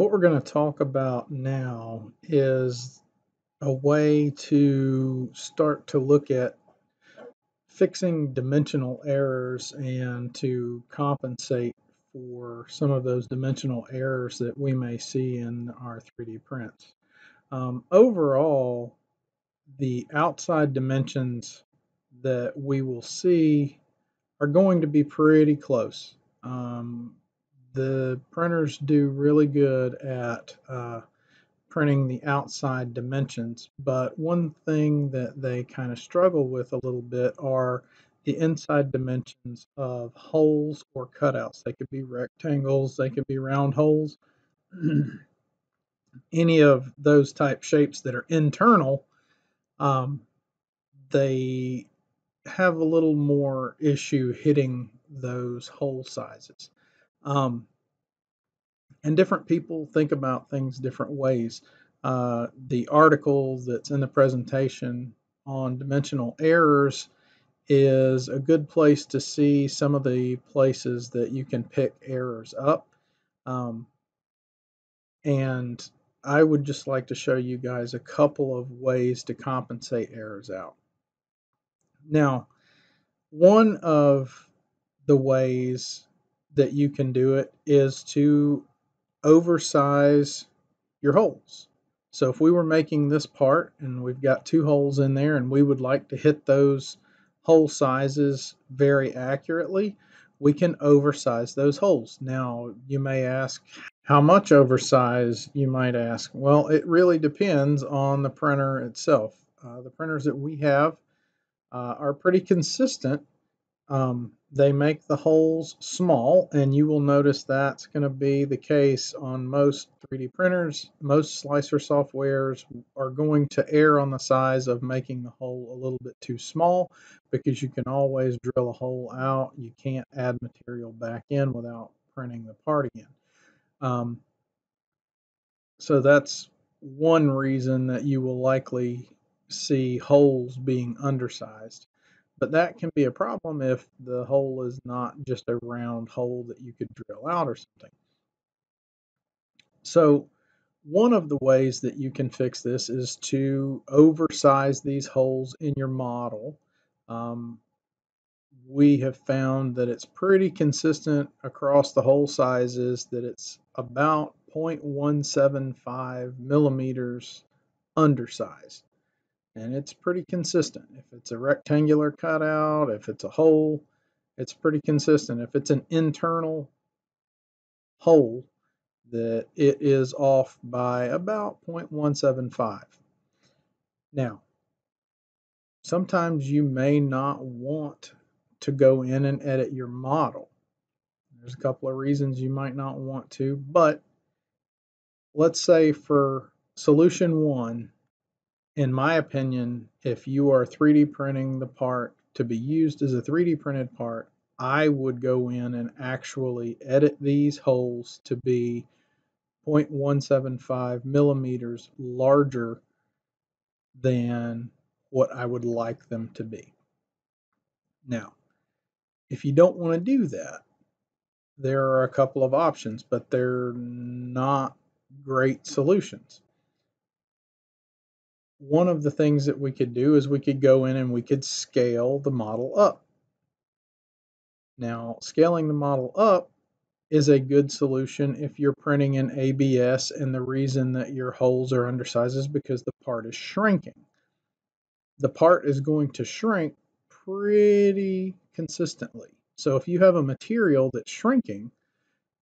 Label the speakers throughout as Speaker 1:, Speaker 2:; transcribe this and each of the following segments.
Speaker 1: What we're going to talk about now is a way to start to look at fixing dimensional errors and to compensate for some of those dimensional errors that we may see in our 3D prints. Um, overall, the outside dimensions that we will see are going to be pretty close. Um, the printers do really good at uh, printing the outside dimensions, but one thing that they kind of struggle with a little bit are the inside dimensions of holes or cutouts. They could be rectangles, they could be round holes. Any of those type shapes that are internal, um, they have a little more issue hitting those hole sizes. Um, and different people think about things different ways. Uh, the article that's in the presentation on dimensional errors is a good place to see some of the places that you can pick errors up. Um, and I would just like to show you guys a couple of ways to compensate errors out. Now, one of the ways that you can do it is to oversize your holes. So if we were making this part and we've got two holes in there and we would like to hit those hole sizes very accurately, we can oversize those holes. Now you may ask how much oversize you might ask. Well, it really depends on the printer itself. Uh, the printers that we have uh, are pretty consistent um, they make the holes small, and you will notice that's going to be the case on most 3D printers. Most slicer softwares are going to err on the size of making the hole a little bit too small because you can always drill a hole out. You can't add material back in without printing the part again. Um, so that's one reason that you will likely see holes being undersized. But that can be a problem if the hole is not just a round hole that you could drill out or something. So one of the ways that you can fix this is to oversize these holes in your model. Um, we have found that it's pretty consistent across the hole sizes that it's about 0.175 millimeters undersized and it's pretty consistent. If it's a rectangular cutout, if it's a hole, it's pretty consistent. If it's an internal hole, that it is off by about 0.175. Now, sometimes you may not want to go in and edit your model. There's a couple of reasons you might not want to, but let's say for solution one, in my opinion, if you are 3D printing the part to be used as a 3D printed part, I would go in and actually edit these holes to be 0.175 millimeters larger than what I would like them to be. Now, if you don't want to do that, there are a couple of options, but they're not great solutions one of the things that we could do is we could go in and we could scale the model up. Now, scaling the model up is a good solution if you're printing in ABS and the reason that your holes are undersized is because the part is shrinking. The part is going to shrink pretty consistently. So if you have a material that's shrinking,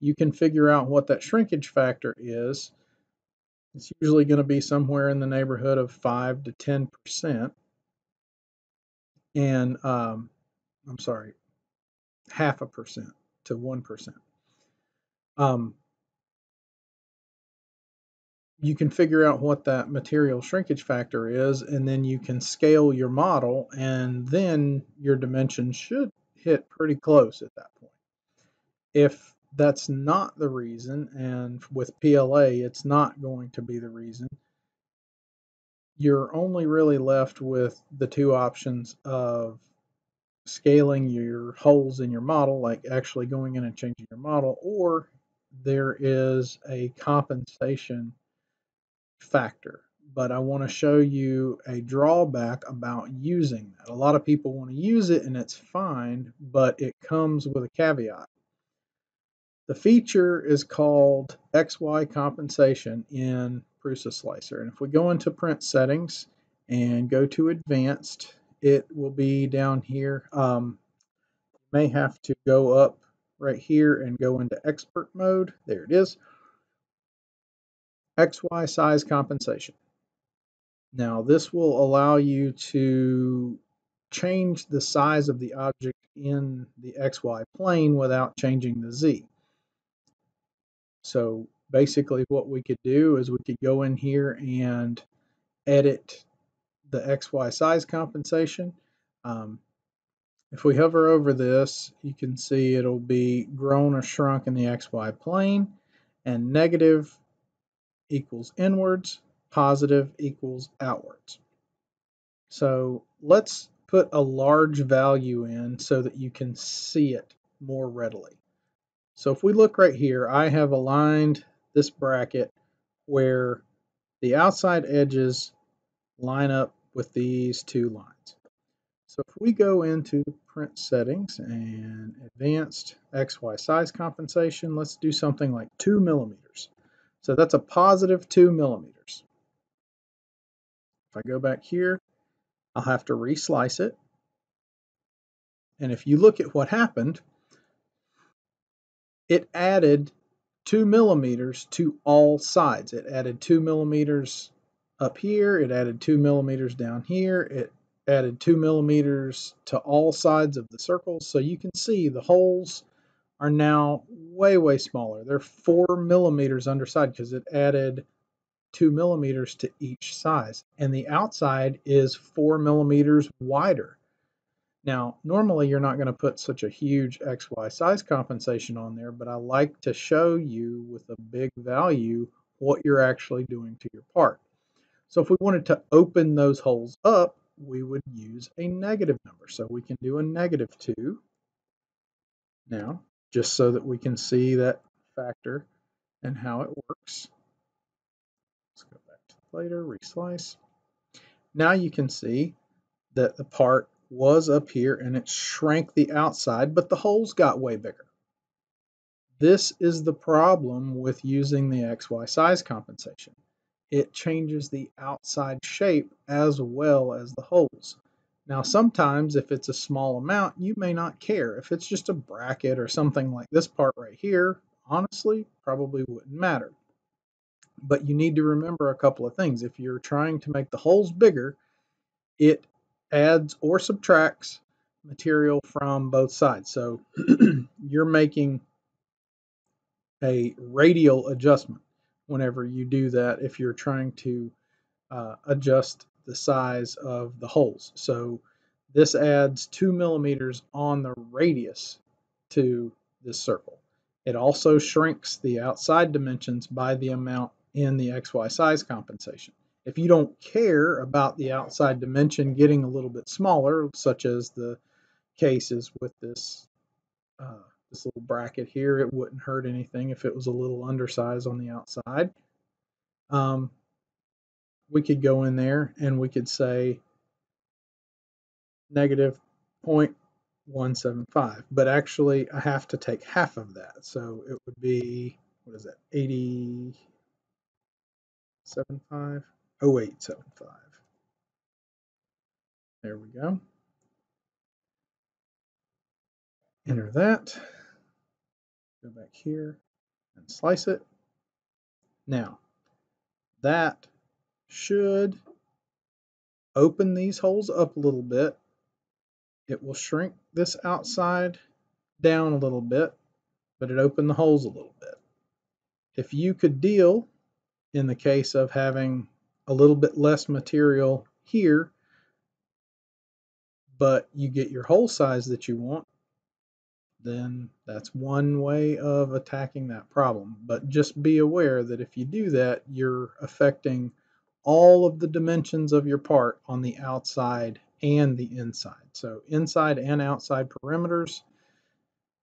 Speaker 1: you can figure out what that shrinkage factor is it's usually going to be somewhere in the neighborhood of 5 to 10%. And um, I'm sorry, half a percent to 1%. Um, you can figure out what that material shrinkage factor is, and then you can scale your model, and then your dimensions should hit pretty close at that point. If that's not the reason, and with PLA, it's not going to be the reason. You're only really left with the two options of scaling your holes in your model, like actually going in and changing your model, or there is a compensation factor but I want to show you a drawback about using that. A lot of people want to use it and it's fine, but it comes with a caveat. The feature is called XY compensation in Prusa Slicer. And if we go into print settings and go to advanced, it will be down here. Um, may have to go up right here and go into expert mode. There it is. XY size compensation. Now this will allow you to change the size of the object in the XY plane without changing the Z. So basically what we could do is we could go in here and edit the XY size compensation. Um, if we hover over this, you can see it'll be grown or shrunk in the XY plane and negative equals inwards, positive equals outwards. So let's put a large value in so that you can see it more readily. So if we look right here, I have aligned this bracket where the outside edges line up with these two lines. So if we go into print settings and advanced XY size compensation, let's do something like two millimeters. So that's a positive two millimeters. If I go back here, I'll have to reslice it. And if you look at what happened, it added two millimeters to all sides. It added two millimeters up here, it added two millimeters down here, it added two millimeters to all sides of the circle. So you can see the holes are now way, way smaller. They're four millimeters underside because it added two millimeters to each size. And the outside is four millimeters wider. Now, normally you're not going to put such a huge XY size compensation on there, but I like to show you with a big value what you're actually doing to your part. So if we wanted to open those holes up, we would use a negative number. So we can do a negative 2 now, just so that we can see that factor and how it works. Let's go back to plater, reslice. Now you can see that the part was up here and it shrank the outside, but the holes got way bigger. This is the problem with using the XY size compensation. It changes the outside shape as well as the holes. Now sometimes if it's a small amount, you may not care. If it's just a bracket or something like this part right here, honestly, probably wouldn't matter. But you need to remember a couple of things. If you're trying to make the holes bigger, it adds or subtracts material from both sides. So you're making a radial adjustment whenever you do that if you're trying to uh, adjust the size of the holes. So this adds two millimeters on the radius to this circle. It also shrinks the outside dimensions by the amount in the XY size compensation. If you don't care about the outside dimension getting a little bit smaller, such as the cases with this uh, this little bracket here, it wouldn't hurt anything if it was a little undersized on the outside. Um, we could go in there and we could say negative 0.175, but actually I have to take half of that. So it would be, what is that, 80, 75, 0875. There we go. Enter that. Go back here and slice it. Now, that should open these holes up a little bit. It will shrink this outside down a little bit, but it opened the holes a little bit. If you could deal in the case of having a little bit less material here, but you get your hole size that you want, then that's one way of attacking that problem. But just be aware that if you do that, you're affecting all of the dimensions of your part on the outside and the inside. So inside and outside perimeters,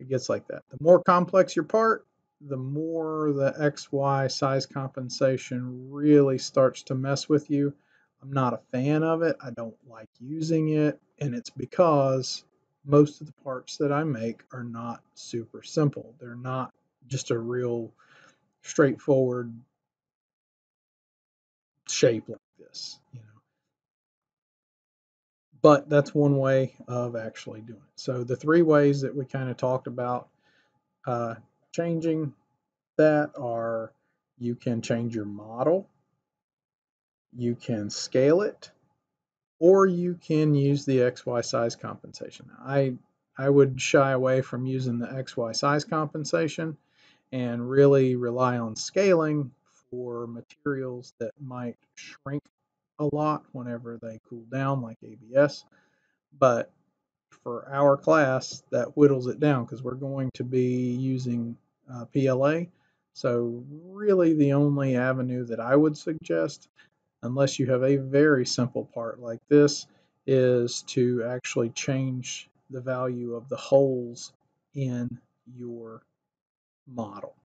Speaker 1: it gets like that. The more complex your part, the more the XY size compensation really starts to mess with you, I'm not a fan of it. I don't like using it. And it's because most of the parts that I make are not super simple. They're not just a real straightforward shape like this, you know. But that's one way of actually doing it. So the three ways that we kind of talked about uh, changing that are you can change your model, you can scale it, or you can use the XY size compensation. I I would shy away from using the XY size compensation and really rely on scaling for materials that might shrink a lot whenever they cool down like ABS. But for our class, that whittles it down because we're going to be using uh, PLA. So really the only avenue that I would suggest, unless you have a very simple part like this, is to actually change the value of the holes in your model.